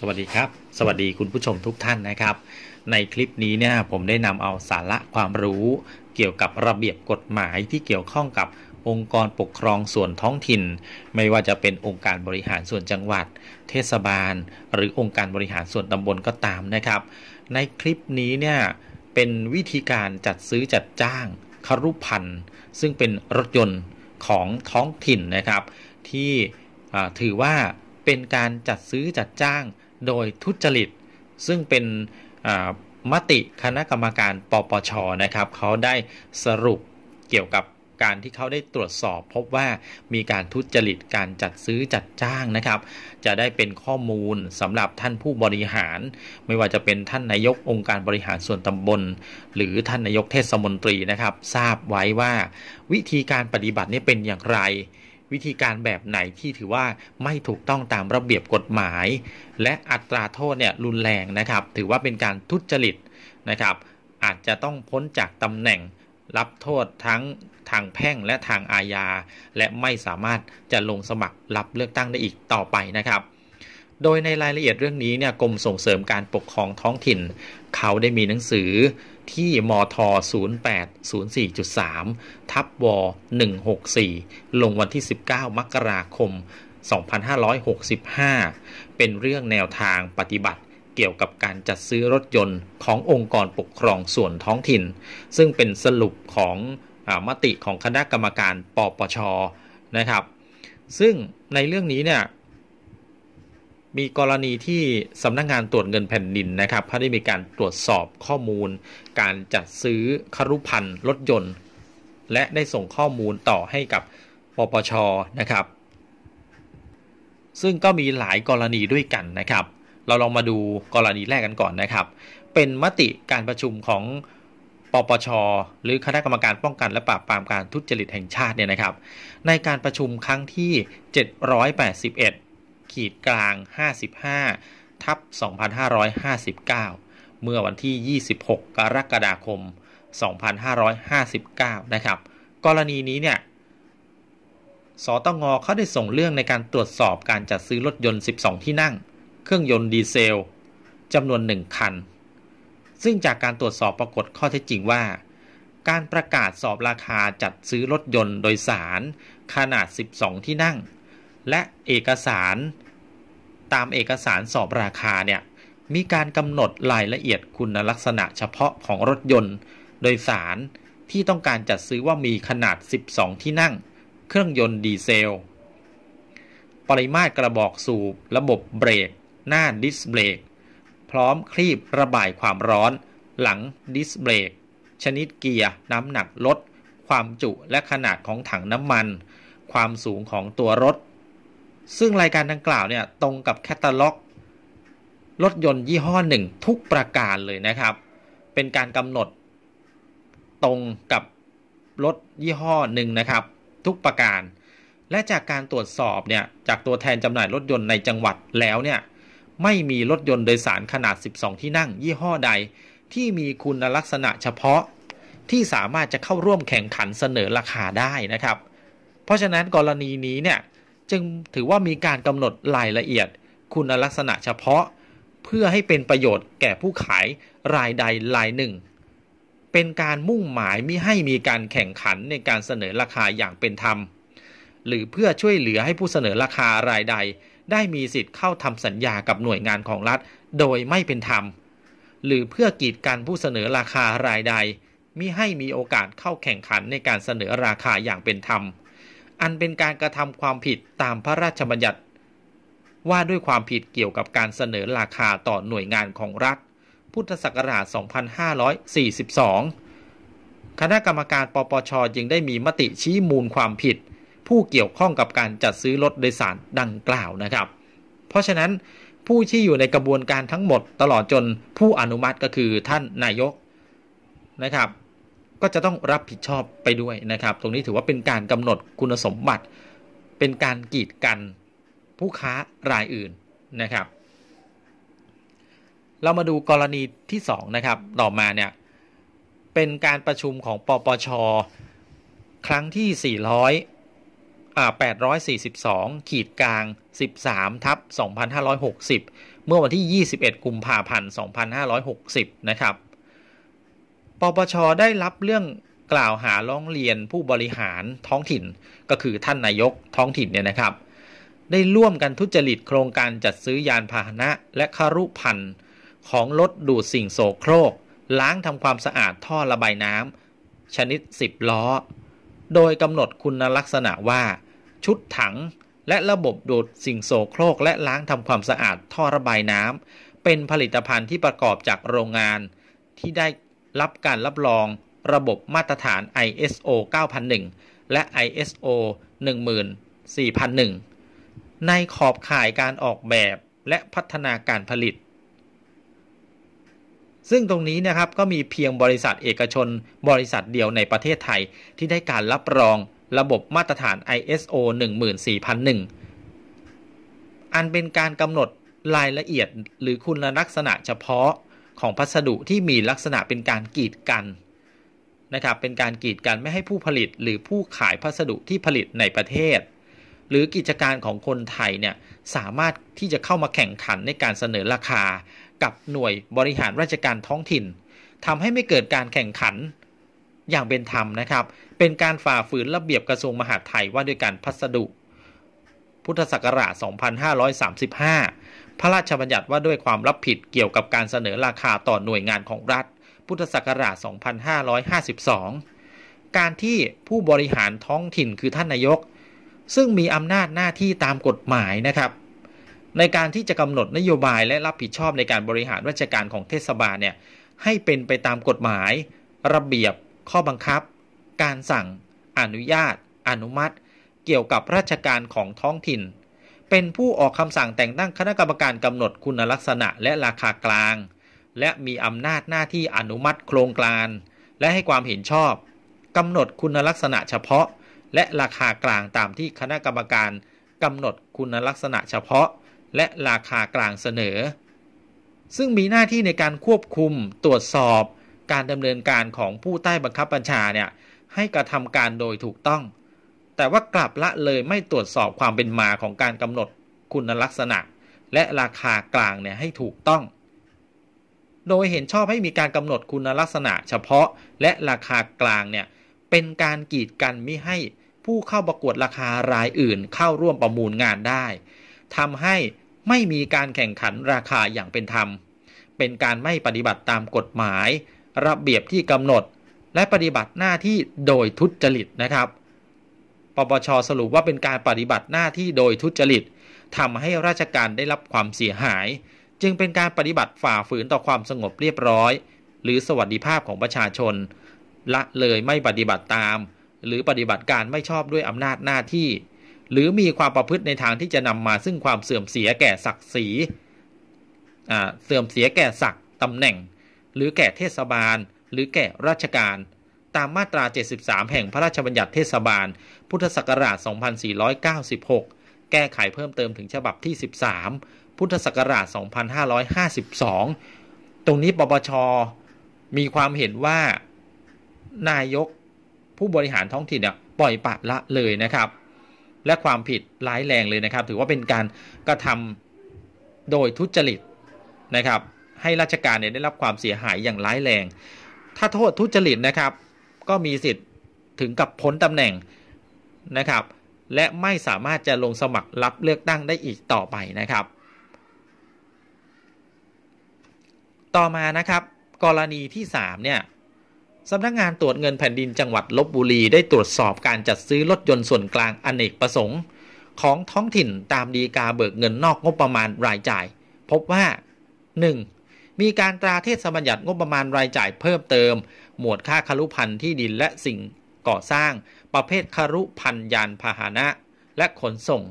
สวัสดีครับ สวัสดีคุณผู้ชมทุกท่านนะครับ ในคลิปนี้เนี่ยผมได้นำเอาสาระความรู้เกี่ยวกับระเบียบกฎหมายที่เกี่ยวข้องกับองค์กรปกครองส่วนท้องถิ่น ไม่ว่าจะเป็นองค์การบริหารส่วนจังหวัด เทศบาล หรือองค์การบริหารส่วนตำบลก็ตามนะครับ ในคลิปนี้เนี่ยเป็นวิธีการจัดซื้อจัดจ้างครุพันธ์ซึ่งเป็นรถยนต์ของท้องถิ่นนะครับ ที่ถือว่าเป็นการจัดซื้อจัดจ้าง โดยทุจริต ซึ่งเป็นมติคณะกรรมการปปชนะครับเขาได้สรุปเกี่ยวกับการที่เขาได้ตรวจสอบพบว่ามีการทุจริตการจัดซื้อจัดจ้างนะครับ จะได้เป็นข้อมูลสำหรับท่านผู้บริหาร ไม่ว่าจะเป็นท่านนายกองค์การบริหารส่วนตำบล หรือท่านนายกเทศมนตรีนะครับ ทราบไว้ว่าวิธีการปฏิบัตินี้เป็นอย่างไร วิธีการแบบไหนที่ถือว่าไม่ถูกต้องตามระเบียบกฎหมาย และอัตราโทษเนี่ยรุนแรงนะครับ ถือว่าเป็นการทุจริตนะครับ อาจจะต้องพ้นจากตำแหน่งรับโทษทั้งทางแพ่งและทางอาญา และไม่สามารถจะลงสมัครรับเลือกตั้งได้อีกต่อไปนะครับ โดยในรายละเอียดเรื่องนี้เนี่ยกรมส่งเสริมการปกครองท้องถิ่น เขาได้มีหนังสือ ที่มท 0804.3 ทับว164 ลงวันที่ 19 มกราคม 2565 เป็นเรื่องแนวทางปฏิบัติเกี่ยวกับการจัดซื้อรถยนต์ขององค์กรปกครองส่วนท้องถิ่น ซึ่งเป็นสรุปของอมติของคณะกรรมการปปชนะครับ ซึ่งในเรื่องนี้เนี่ย มีกรณีที่สำนักงงานตรวจเงินแผ่นดินนะครับเขาได้มีการตรวจสอบข้อมูล การจัดซื้อคารุพันธ์รถยนต์ และได้ส่งข้อมูลต่อให้กับปปชนะครับ ซึ่งก็มีหลายกรณีด้วยกันนะครับ เราลองมาดูกรณีแรกกันก่อนนะครับ เป็นมติการประชุมของปปช หรือคณะกรรมการป้องกันและปราบปรามการทุจริตแห่งชาติเนี่ยนะครับ ในการประชุมครั้งที่ 781 ขีดกลาง 55 ทับ 2559 เมื่อวันที่ 26 กรกฎาคม 2559 นะครับ กรณีนี้เนี่ยสตงเขาได้ส่งเรื่องในการตรวจสอบการจัดซื้อรถยนต์ 12 ที่นั่ง เครื่องยนต์ดีเซลจำนวน 1 คัน ซึ่งจากการตรวจสอบปรากฏข้อเท็จจริงว่า การประกาศสอบราคาจัดซื้อรถยนต์โดยสารขนาด 12 ที่นั่ง และเอกสารตามเอกสารสอบราคาเนี่ยมีการกำหนดรายละเอียดคุณลักษณะเฉพาะของรถยนต์ โดยสารที่ต้องการจัดซื้อว่ามีขนาด 12 ที่นั่ง เครื่องยนต์ดีเซล ปริมาตรกระบอกสูบ ระบบเบรก หน้าดิสเบรก พร้อมคลีบระบายความร้อน หลังดิสเบรก ชนิดเกียร์ น้ำหนักลดความจุและขนาดของถังน้ำมัน ความสูงของตัวรถ ซึ่งรายการดังกล่าวเนี่ยตรงกับแคตตาล็อกรถยนต์ยี่ห้อหนึ่งทุกประการเลยนะครับ เป็นการกำหนดตรงกับรถยี่ห้อหนึ่งนะครับ ทุกประการ และจากการตรวจสอบเนี่ยจากตัวแทนจำหน่ายรถยนต์ในจังหวัดแล้วเนี่ยไม่มีรถยนต์โดยสารขนาด 12 ที่นั่ง ยี่ห้อใด ที่มีคุณลักษณะเฉพาะที่สามารถจะเข้าร่วมแข่งขันเสนอราคาได้นะครับ เพราะฉะนั้นกรณีนี้เนี่ย จึงถือว่ามีการกำหนดรายละเอียด คุณลักษณะเฉพาะ เพื่อให้เป็นประโยชน์แก่ผู้ขายรายใดรายหนึ่ง เป็นการมุ่งหมายมิให้มีการแข่งขันในการเสนอราคาอย่างเป็นธรรม หรือเพื่อช่วยเหลือให้ผู้เสนอราคารายใด ได้มีสิทธิ์เข้าทำสัญญากับหน่วยงานของรัฐ โดยไม่เป็นธรรม หรือเพื่อกีดกันผู้เสนอราคารายใดมิให้มีโอกาสเข้าแข่งขันในการเสนอราคาอย่างเป็นธรรม อันเป็นการกระทำความผิดตามพระราชบัญญัติ ว่าด้วยความผิดเกี่ยวกับการเสนอราคาต่อหน่วยงานของรัฐ พุทธศักราช 2542 คณะกรรมการปปชจึงได้มีมติชี้มูลความผิด ผู้เกี่ยวข้องกับการจัดซื้อรถโดยสารดังกล่าวนะครับ เพราะฉะนั้นผู้ที่อยู่ในกระบวนการทั้งหมดตลอดจนผู้อนุมัติก็คือท่านนายกนะครับ ก็จะต้องรับผิดชอบไปด้วยนะครับ ตรงนี้ถือว่าเป็นการกำหนดคุณสมบัติ เป็นการกีดกันผู้ค้ารายอื่นนะครับ เรามาดูกรณีที่2นะครับต่อมาเนี่ยเป็นการประชุมของปปช ครั้งที่ 400อ่า842 ขีดกลาง 13 ทับ 2560 เมื่อวันที่ 21 กุมภาพันธ์ 2560 นะครับ ปปชได้รับเรื่องกล่าวหาร้องเรียนผู้บริหารท้องถิ่น ก็คือท่านนายกท้องถิ่นเนี่ยนะครับ ได้ร่วมกันทุจริตโครงการจัดซื้อยานพาหนะและคารุพันธ์ของรถดูดสิ่งโสโครก ล้างทำความสะอาดท่อระบายน้ำชนิด 10 ล้อ โดยกำหนดคุณลักษณะว่า ชุดถังและระบบดูดสิ่งโสโครก และล้างทำความสะอาดท่อระบายน้ำเป็นผลิตภัณฑ์ที่ประกอบจากโรงงานที่ได้ รับการรับรองระบบมาตรฐาน ISO 9001 และ ISO 14001 ในขอบข่ายการออกแบบและพัฒนาการผลิต ซึ่งตรงนี้นะครับก็มีเพียงบริษัทเอกชนบริษัทเดียวในประเทศไทยที่ได้การรับรองระบบมาตรฐาน ISO 14001 อันเป็นการกำหนดรายละเอียดหรือคุณลักษณะเฉพาะ ของพัสดุที่มีลักษณะเป็นการกีดกันนะครับเป็นการกีดกันไม่ให้ผู้ผลิตหรือผู้ขายพัสดุที่ผลิตในประเทศ หรือกิจการของคนไทยเนี่ยสามารถที่จะเข้ามาแข่งขันในการเสนอราคากับหน่วยบริหารราชการท้องถิ่นทำให้ไม่เกิดการแข่งขันอย่างเป็นธรรมนะครับ เป็นการฝ่าฝืนระเบียบกระทรวงมหาดไทยว่าด้วยการพัสดุ พุทธศักราช 2535 พระราชบัญญัติว่าด้วยความรับผิดเกี่ยวกับการเสนอราคาต่อหน่วยงานของรัฐ พุทธศักราช 2552 การที่ผู้บริหารท้องถิ่นคือท่านนายก ซึ่งมีอำนาจหน้าที่ตามกฎหมายนะครับ ในการที่จะกำหนดนโยบายและรับผิดชอบในการบริหารราชการของเทศบาลเนี่ยให้เป็นไปตามกฎหมาย ระเบียบ ข้อบังคับ การสั่ง อนุญาต อนุมัติ เกี่ยวกับราชการของท้องถิ่น เป็นผู้ออกคำสั่งแต่งตั้งคณะกรรมการกำหนดคุณลักษณะและราคากลาง และมีอำนาจหน้าที่อนุมัติโครงการ และให้ความเห็นชอบกำหนดคุณลักษณะเฉพาะ และราคากลางตามที่คณะกรรมการกำหนดคุณลักษณะเฉพาะ และราคากลางเสนอ ซึ่งมีหน้าที่ในการควบคุมตรวจสอบการดำเนินการของผู้ใต้บังคับบัญชาเนี่ยให้กระทำการโดยถูกต้อง แต่ว่ากลับละเลยไม่ตรวจสอบความเป็นมาของการกำหนดคุณลักษณะ และราคากลางเนี่ยให้ถูกต้อง โดยเห็นชอบให้มีการกำหนดคุณลักษณะ เฉพาะและราคากลางเนี่ยเป็นการกีดกันม่ให้ผู้เข้าประกวดราคารายอื่นเข้าร่วมประมูลงานได้ทำให้ไม่มีการแข่งขันราคาอย่างเป็นธรรม เป็นการไม่ปฏิบัติตามกฎหมาย ระเบียบที่กำหนด และปฏิบัติหน้าที่โดยทุจริตนะครับ ปปชสรุปว่าเป็นการปฏิบัติหน้าที่โดยทุจริตทำให้ราชการได้รับความเสียหาย จึงเป็นการปฏิบัติฝ่าฝืนต่อความสงบเรียบร้อย หรือสวัสดิภาพของประชาชน ละเลยไม่ปฏิบัติตาม หรือปฏิบัติการไม่ชอบด้วยอำนาจหน้าที่ หรือมีความประพฤติในทางที่จะนำมาซึ่งความเสื่อมเสียแก่ศักดิ์ศรีเสื่อมเสียแก่ศักดิ์ตำแหน่ง หรือแก่เทศบาล หรือแก่ราชการ ตามมาตรา 73 แห่งพระราชบัญญัติเทศบาล พุทธศักราช 2496 แก้ไขเพิ่มเติมถึงฉบับที่ 13 พุทธศักราช 2552 ตรงนี้ปปช มีความเห็นว่านายกผู้บริหารท้องถิ่นเนี่ยปล่อยปะละเลยนะครับ และความผิดร้ายแรงเลยนะครับ ถือว่าเป็นการกระทำโดยทุจริตนะครับ ให้ราชการเนี่ยได้รับความเสียหายอย่างร้ายแรง ถ้าโทษทุจริตนะครับ ก็มีสิทธิ์ถึงกับพ้นตำแหน่งนะครับ และไม่สามารถจะลงสมัครรับเลือกตั้งได้อีกต่อไปนะครับ ต่อมานะครับ กรณีที่ 3 เนี่ยสำนักงานตรวจเงินแผ่นดินจังหวัดลบบุรีได้ตรวจสอบการจัดซื้อรถยนต์ส่วนกลางอนเนกประสงค์ ของท้องถิ่นตามดีกาเบิกเงินนอกงบประมาณรายจ่าย พบว่า 1. มีการตราเทศบัญญัติงบประมาณรายจ่ายเพิ่มเติม หมวดค่าคารุพันธ์ที่ดินและสิ่งก่อสร้าง ประเภทคารุพันธ์ยานพาหนะ และขนส่ง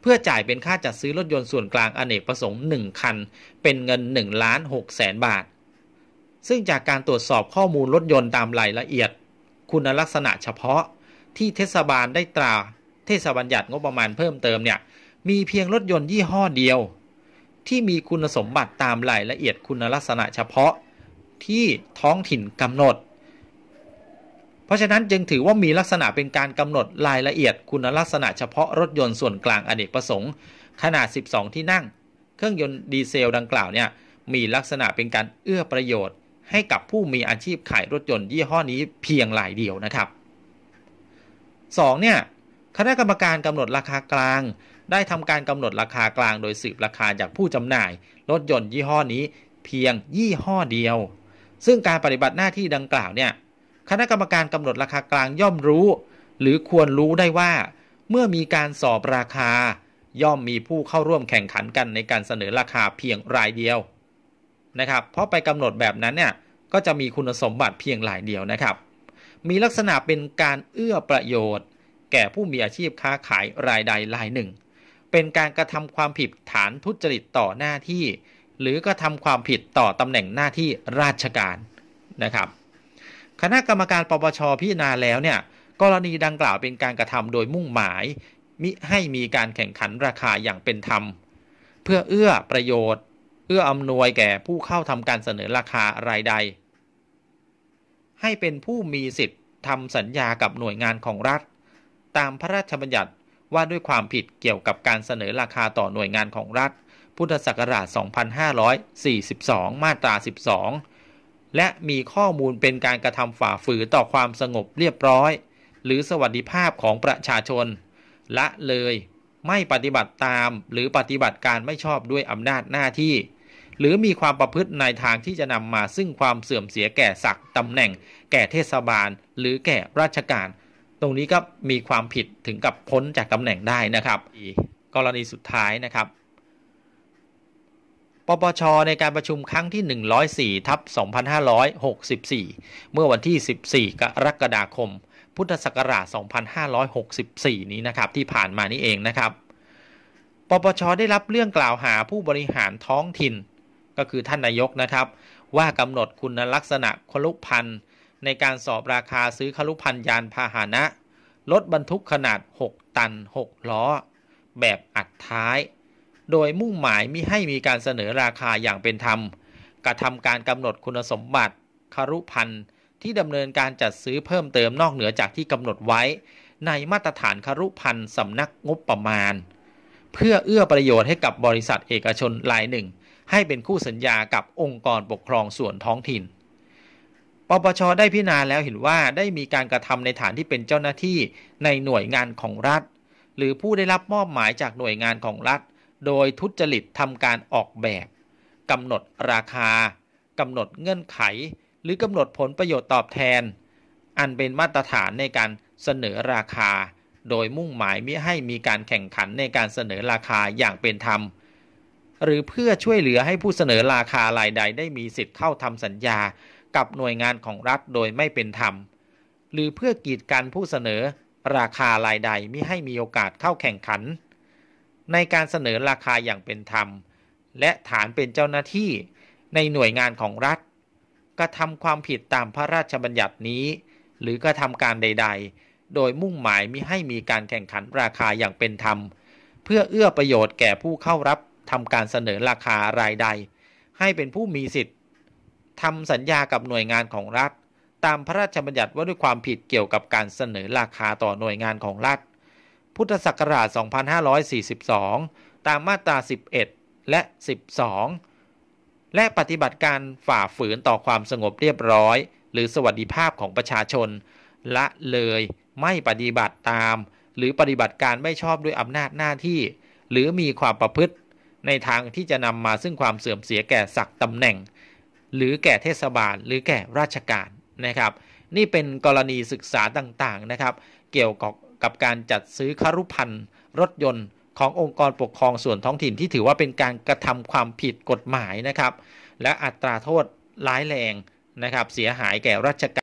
เพื่อจ่ายเป็นค่าจัดซื้อรถยนต์ส่วนกลางอเนกประสงค์ 1 คัน เป็นเงิน1ล้าน6แสนบาท ซึ่งจากการตรวจสอบข้อมูลรถยนต์ตามรายละเอียด คุณลักษณะเฉพาะที่เทศบาลได้ตราเทศบัญญัติงบประมาณเพิ่มเติมเนี่ยมีเพียงรถยนต์ยี่ห้อเดียว ที่มีคุณสมบัติตามรายละเอียดคุณลักษณะเฉพาะที่ท้องถิ่นกำหนด ราะฉะนั้นจึงถือว่ามีลักษณะเป็นการกำหนดรายละเอียดคุณลักษณะเฉพาะรถยนต์ส่วนกลางอเนกประสงค์ ขนาด 12 ที่นั่ง เครื่องยนต์ดีเซลดังกล่าวเนี่ยมีลักษณะเป็นการเอื้อประโยชน์ ให้กับผู้มีอาชีพขายรถยนต์ยี่ห้อนี้เพียงรายเดียวนะครับ 2. เนี่ยคณะกรรมการกำหนดราคากลาง ได้ทำการกำหนดราคากลางโดยสืบราคาจากผู้จำหน่าย รถยนต์ยี่ห้อนี้เพียงยี่ห้อเดียว ซึ่งการปฏิบัติหน้าที่ดังกล่าวเนี่ย คณะกรรมการกำหนดราคากลางย่อมรู้ หรือควรรู้ได้ว่า เมื่อมีการสอบราคา ย่อมมีผู้เข้าร่วมแข่งขันกันในการเสนอราคาเพียงรายเดียวนะครับ เพราะไปกำหนดแบบนั้นเนี่ยก็จะมีคุณสมบัติเพียงรายเดียวนะครับ มีลักษณะเป็นการเอื้อประโยชน์ แก่ผู้มีอาชีพค้าขายรายใดรายหนึ่ง เป็นการกระทำความผิดฐานทุจริตต่อหน้าที่ หรือกระทำความผิดต่อตำแหน่งหน้าที่ราชการนะครับ คณะกรรมการปปชพิจารณาแล้วเนี่ยกรณีดังกล่าวเป็นการกระทำโดยมุ่งหมาย มิให้มีการแข่งขันราคาอย่างเป็นธรรม เพื่อเอื้อประโยชน์ เอื้ออำนวยแก่ผู้เข้าทำการเสนอราคารายใด ให้เป็นผู้มีสิทธิ์ทำสัญญากับหน่วยงานของรัฐ ตามพระราชบัญญัติว่าด้วยความผิดเกี่ยวกับการเสนอราคาต่อหน่วยงานของรัฐ พุทธศักราช 2542 มาตรา 12 และมีข้อมูลเป็นการกระทำฝ่าฝืนต่อความสงบเรียบร้อย หรือสวัสดิภาพของประชาชน ละเลยไม่ปฏิบัติตามหรือปฏิบัติการไม่ชอบด้วยอำนาจหน้าที่ หรือมีความประพฤติในทางที่จะนำมาซึ่งความเสื่อมเสียแก่ศักดิ์ตำแหน่ง แก่เทศบาล หรือแก่ราชการ ตรงนี้ก็มีความผิดถึงกับพ้นจากตำแหน่งได้นะครับ กรณีสุดท้ายนะครับ ปปช ในการประชุมครั้งที่ 104ทับ2564 เมื่อวันที่ 14 กรกฎาคม พุทธศักราช 2564 นี้นะครับ ที่ผ่านมานี้เองนะครับ ปปช ได้รับเรื่องกล่าวหาผู้บริหารท้องถิ่น ก็คือท่านนายกนะครับ ว่ากำหนดคุณลักษณะคลุพันธ์ในการสอบราคาซื้อคลุพันธ์ยานพาหนะรถบรรทุกขนาด 6 ตัน 6 ล้อ แบบอัดท้าย โดยมุ่งหมายมิให้มีการเสนอราคาอย่างเป็นธรรม กระทำการกำหนดคุณสมบัติคารุพันธ์ที่ดำเนินการจัดซื้อเพิ่มเติมนอกเหนือจากที่กำหนดไว้ ในมาตรฐานคารุพันธ์สำนักงบประมาณ เพื่อเอื้อประโยชน์ให้กับบริษัทเอกชนรายหนึ่ง ให้เป็นคู่สัญญากับองค์กรปกครองส่วนท้องถิ่นปปชได้พิจารณาแล้วเห็นว่าได้มีการกระทำในฐานที่เป็นเจ้าหน้าที่ในหน่วยงานของรัฐ หรือผู้ได้รับมอบหมายจากหน่วยงานของรัฐ โดยทุจริตทำการออกแบบกำหนดราคากำหนดเงื่อนไข หรือกำหนดผลประโยชน์ตอบแทน อันเป็นมาตรฐานในการเสนอราคา โดยมุ่งหมายมิให้มีการแข่งขันในการเสนอราคาอย่างเป็นธรรม หรือเพื่อช่วยเหลือให้ผู้เสนอราคารายใดได้มีสิทธิ์เข้าทำสัญญากับหน่วยงานของรัฐโดยไม่เป็นธรรม หรือเพื่อกีดกันผู้เสนอราคารายใดมิให้มีโอกาสเข้าแข่งขัน ในการเสนอราคาอย่างเป็นธรรม และฐานเป็นเจ้าหน้าที่ในหน่วยงานของรัฐ กระทำความผิดตามพระราชบัญญัตินี้ หรือกระทำการใด ๆ โดยมุ่งหมายมิให้มีการแข่งขันราคาอย่างเป็นธรรม เพื่อเอื้อประโยชน์แก่ผู้เข้ารับทำการเสนอราคารายใด ให้เป็นผู้มีสิทธิ์ทำสัญญากับหน่วยงานของรัฐ ตามพระราชบัญญัติว่าด้วยความผิดเกี่ยวกับการเสนอราคาต่อหน่วยงานของรัฐ พุทธศักราช 2542 ตามมาตรา 11 และ 12 และปฏิบัติการฝ่าฝืนต่อความสงบเรียบร้อย หรือสวัสดิภาพของประชาชน ละเลยไม่ปฏิบัติตาม หรือปฏิบัติการไม่ชอบด้วยอำนาจหน้าที่ หรือมีความประพฤติ ในทางที่จะนำมาซึ่งความเสื่อมเสียแก่ศักดิ์ตำแหน่ง หรือแก่เทศบาล หรือแก่ราชการนะครับ นี่เป็นกรณีศึกษาต่างๆนะครับ เกี่ยวกับ กับการจัดซื้อคารุพันธ์รถยนต์ขององค์กรปกครองส่วนท้องถิ่นที่ถือว่าเป็นการกระทำความผิดกฎหมายนะครับ และอัตราโทษร้ายแรงนะครับ เสียหายแก่ราชการ